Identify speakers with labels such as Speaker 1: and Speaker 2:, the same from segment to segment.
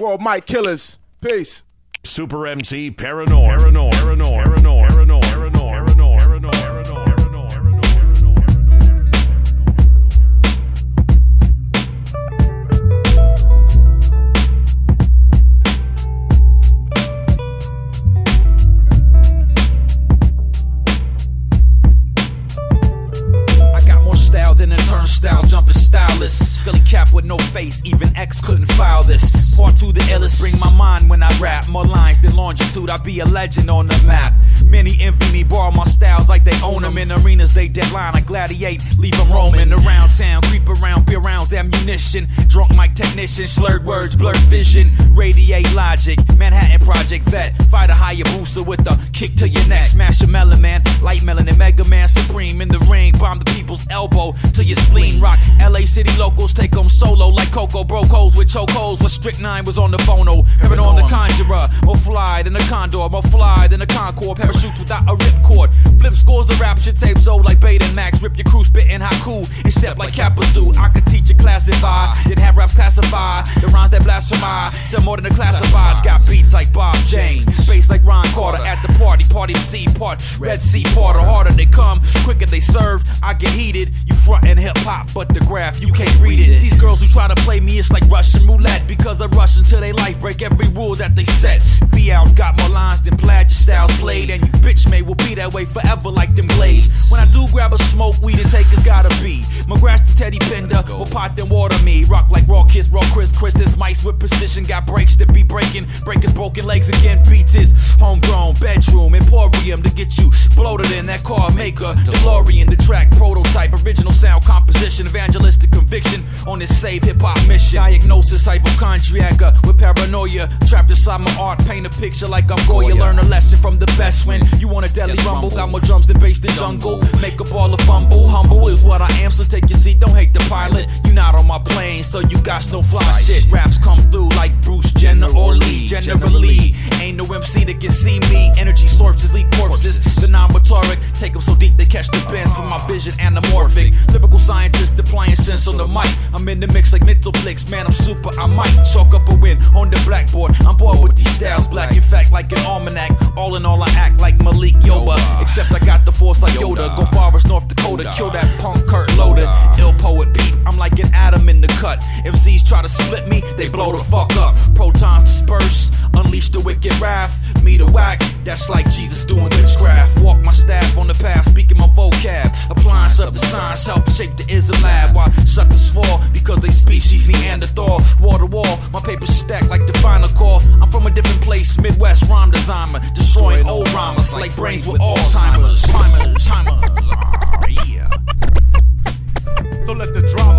Speaker 1: World Mike Killers. Peace.
Speaker 2: Super MC Paranoid. Paranoid. Paranoid. Paranoid. Paranoid. Paranoid. Paranoid. Paranoid. Paranoid.
Speaker 3: I got more style than a turnstile, jumping stylist. Scully cap with no face, even X couldn't file this. Part two, the illest. Bring my mind when I rap. More lines than longitude, I be a legend on the map. Many envy me, borrow my styles like they own them. In arenas, they deadline. I gladiate, leave them roaming around town. Creep around, be rounds, ammunition. Drunk mic technician, slurred words, blurred vision. Radiate logic, Manhattan Project vet. Fight a higher booster with a kick to your neck. Smash your melon man, light melon and Mega Man Supreme in the ring. Bomb the people's elbow to your spleen. Rock LA City locals, take them solo like Coco Brocos with chokeholds. With Strictnine was on the phono. Heaven on the Conjurer, more fly than a condor, more fly than a concord. Parachutes without a ripcord. Flip scores of rapture tapes old like Betamax. Rip your crew spitting haiku, except like Kappas do. I could teach a class if I didn't have raps classified. The rhymes that blasphemy, sell more than the classifieds. Got beats like Bob James, bass like Ron Carter. At the party, party C part, Red Sea part. The harder they come, quicker they serve. I get heated. You frontin' hip hop, but the graph you can't read it. These girls who try to play me, it's like Russian roulette because I rush until they life break every rule that they set. Be out, got more lines than plaid. Your styles played, and you bitch made will be that way forever like them blades. When I do grab a smoke, weed and take it's gotta be. The Teddy Pender, or pot then water me. Rock like raw kiss, raw Chris, Chris is mice with precision. Got breaks that be breaking, breakers broken legs again. Beats is homegrown bedroom emporium to get you bloated in that car maker. DeLorean, the track prototype, original sound composition, evangelistic conviction on this save hip hop mission. Diagnosis hypochondriac with paranoia, trapped inside my art. Paint a picture like I'm Goya. Learn a lesson from the best when you want a deadly rumble. Got more drums than bass the jungle. Make up all a fumble. Humble is what I am, so take your seat. Don't hate the pilot. You not on my plane, so you got no fly shit. Raps come through like Bruce Jenner or Lee. Generally, ain't no MC that can see me. Energy sources, leak corpses. The non-motoric, take them so deep they catch the bends from my vision anamorphic. Lyrical scientist deploying sense on the mic. I'm in the mix like mental flicks, man. I'm super. I might chalk up a win on the blackboard. I'm bored with these styles, black in fact, like an almanac. All in all, I act like Malik Yoba. Except I got the force like Yoda. Go far as North Dakota, kill that try to split me, they blow the fuck up. Protons disperse, unleash the wicked wrath. Me the whack, that's like Jesus doing witchcraft. Walk my staff on the path, speaking my vocab. Applying up the science, help shape the ism lab. While suckers fall because they species Neanderthal. Wall to wall, my papers stack like the final call. I'm from a different place, Midwest rhyme designer. Destroying old rhymers like brains with Alzheimer's. Timers, timers, ah, yeah.
Speaker 1: So let the drama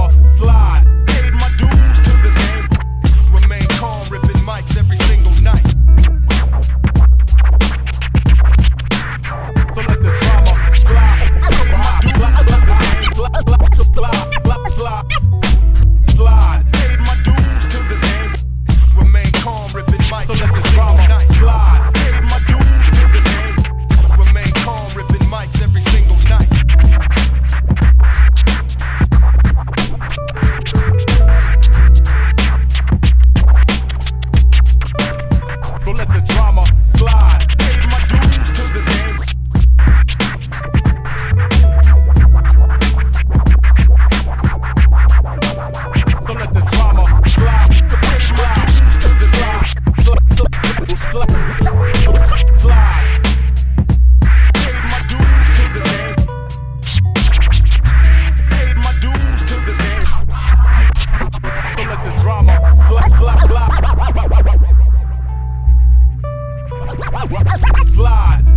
Speaker 1: Slide.